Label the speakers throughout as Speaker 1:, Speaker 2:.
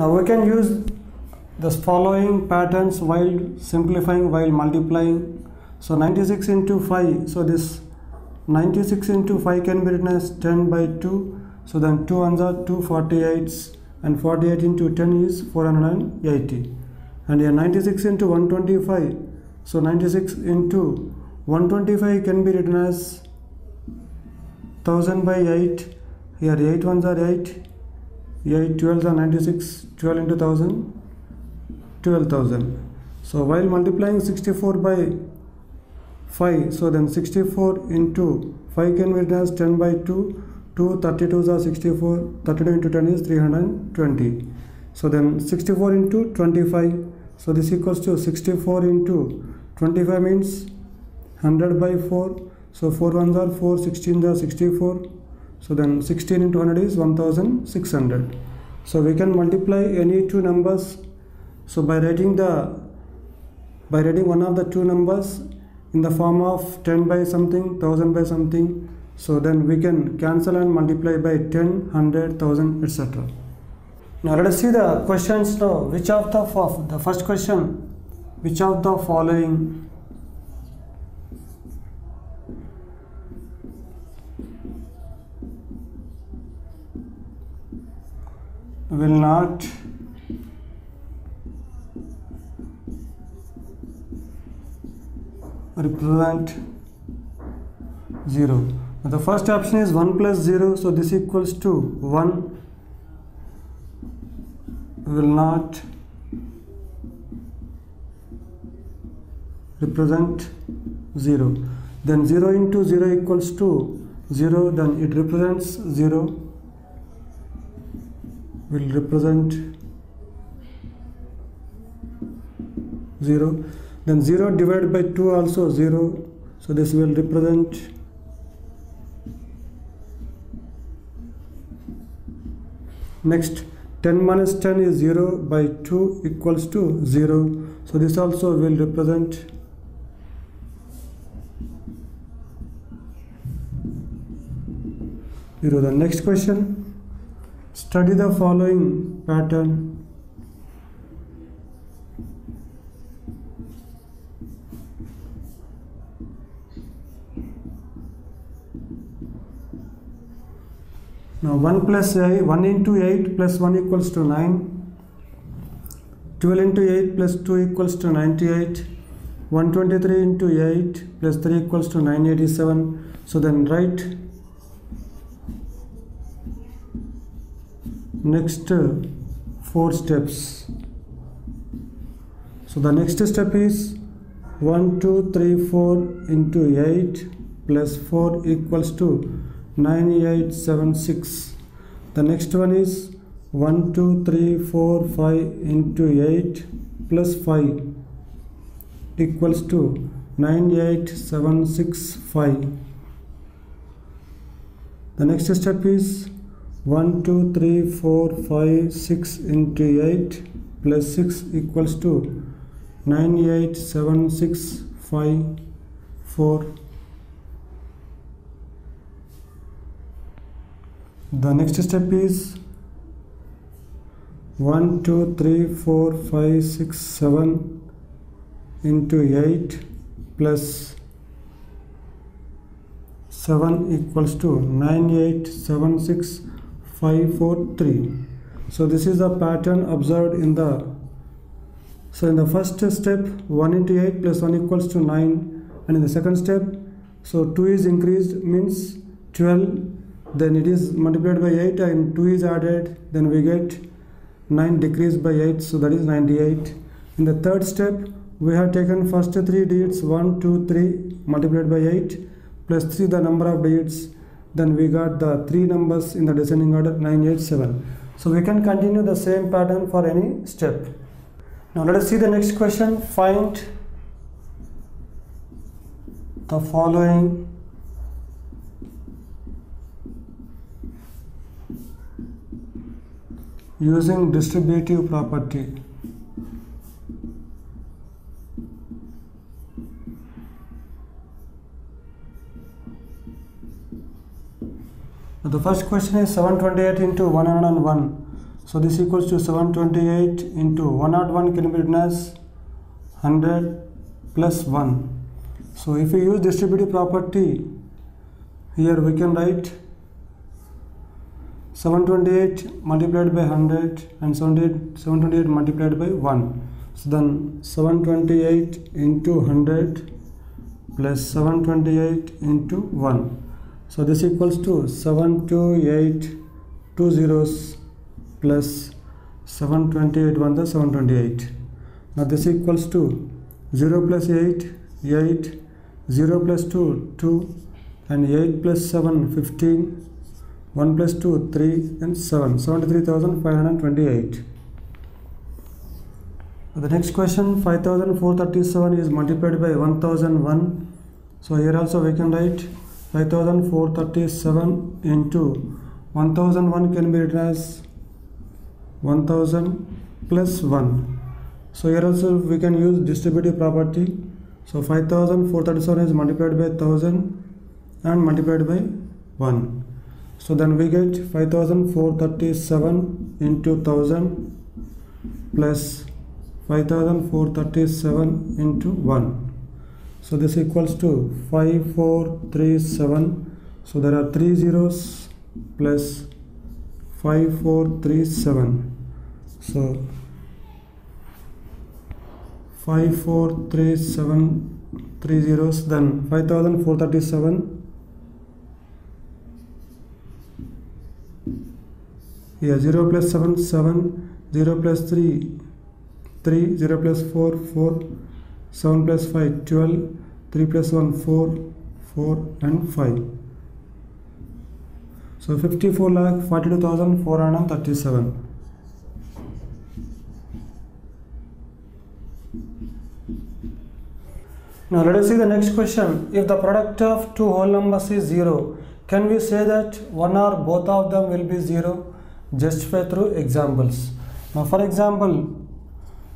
Speaker 1: Now we can use the following patterns while simplifying while multiplying. So 96 into 5. So this 96 into 5 can be written as 10 by 2. So then 2 ones are 248 and 48 into 10 is 480. And here 96 into 125. So 96 into 125 can be written as 1000 by 8. Here 8 ones are 8. 8 12s are 96. 12 into 1000 12,000. So while multiplying 64 by 5, so then 64 into 5 can be written as 10 by 2. 2 32s are 64. 32 into 10 is 320. So then 64 into 25. So this equals to 64 into 25 means 100 by 4. So 4 ones are 4, 16 are 64. So then 16 into 100 is 1600. So we can multiply any two numbers so by writing the by writing one of the two numbers in the form of 10 by something, 1000 by something, so then we can cancel and multiply by 10, 100, 1000, etc. Now let us see the questions now. Which of the of the first question, which of the following will not represent 0 the first option is 1 plus 0 so this equals to 1 will not represent 0 then 0 into 0 equals to 0 then it represents 0 will represent 0 then 0 divided by 2 also 0 so this will represent next 10 minus 10 is 0 by 2 equals to 0 so this also will represent zero. The next question study the following pattern Now 1 plus 8, 1 into 8 plus 1 equals to 9. 12 into 8 plus 2 equals to 98. 123 into 8 plus 3 equals to 987. So then write next uh, 4 steps. So the next step is 1, 2, 3, 4 into 8 plus 4 equals to 9876 the next one is 1 2 3 4 5 into 8 plus 5 equals to 98765 the next step is 1 2 3 4 5 6 into 8 plus 6 equals to 98765 the next step is 1 2 3 4 5 6 7 into 8 plus 7 equals to 9876543 so this is the pattern observed in the so in the first step 1 into 8 plus 1 equals to 9 and in the second step so 2 is increased means 12 then it is multiplied by 8 and 2 is added. Then we get 9 decreased by 8 so that is 98 in the third step we have taken first three digits 1 2 3 multiplied by 8 plus 3 the number of digits then we got the three numbers in the descending order 987 so we can continue the same pattern for any step. Now let us see the next question. Find the following. Using distributive property the first question is 728 into 101 So this equals to 728 into 101 can be written as 100 plus 1. So if we use distributive property, here we can write 728 multiplied by 100 and 728 multiplied by 1. So then 728 into 100 plus 728 into 1. So this equals to 728 two zeros plus 728 1 the 728. Now this equals to 0 plus 8 8 0 plus 2 2 and 8 plus 7 15 1 plus 2 3 and 7 73528 the next question 5437 is multiplied by 1001 so here also we can write 5437 into 1001 can be written as 1000 plus 1 so here also we can use distributive property. So 5437 is multiplied by 1000 and multiplied by 1 so then we get 5437 into 1000 plus 5437 into 1 so this equals to 5437 so there are three zeros plus 5437 so 5437 three zeros then 5437 yeah 0 plus 7 7 0 plus 3 3 0 plus 4 4 7 plus 5 12 3 plus 1 4 4 and 5 so 54 lakh 42437 now let us see the next question. If the product of two whole numbers is 0 can we say that one or both of them will be 0 justify through examples. Now for example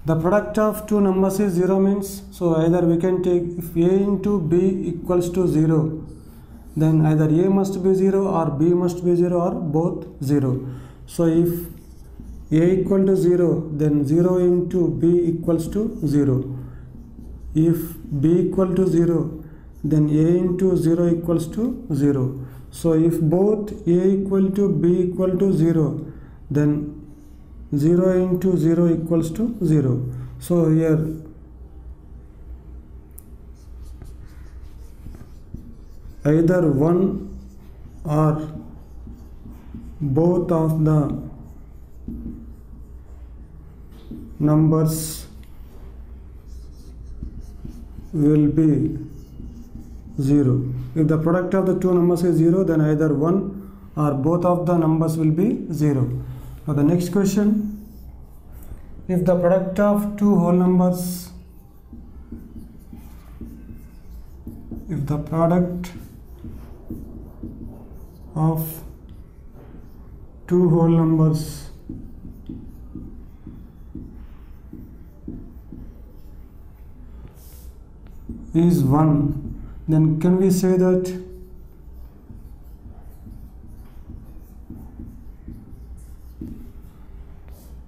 Speaker 1: the product of two numbers is 0 means so either we can take if a into b equals to 0 then either a must be 0 or b must be 0 or both 0 so if a equal to 0 then 0 into b equals to 0 if b equal to 0 then a into 0 equals to 0 so if both a equal to b equal to 0 then 0 into 0 equals to 0 so here either one or both of the numbers will be 0 if the product of the two numbers is 0 then either one or both of the numbers will be 0 now the next question if the product of two whole numbers if the product of two whole numbers is 1 then can we say that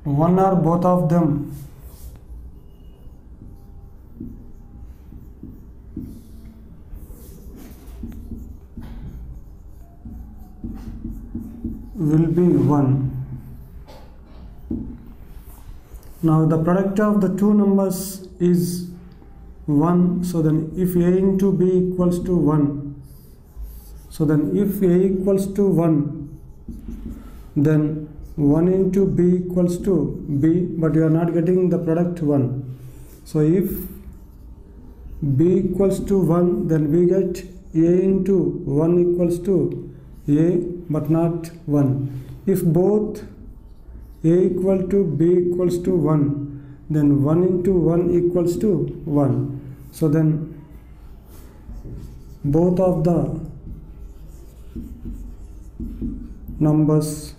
Speaker 1: one or both of them. Will be 1 now the product of the two numbers is 1 so then if a into b equals to 1 so then if a equals to 1 then 1 into b equals to b but you are not getting the product 1 so if b equals to 1 then we get a into 1 equals to a but not 1 if both a equal to b equals to 1 then 1 into 1 equals to 1 so then both of the numbers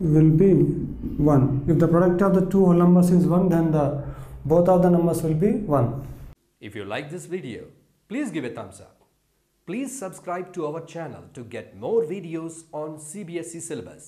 Speaker 1: will be 1 if the product of the two whole numbers is 1 then the both of the numbers will be 1
Speaker 2: If you like this video, please give a thumbs up. Please subscribe to our channel to get more videos on CBSE syllabus.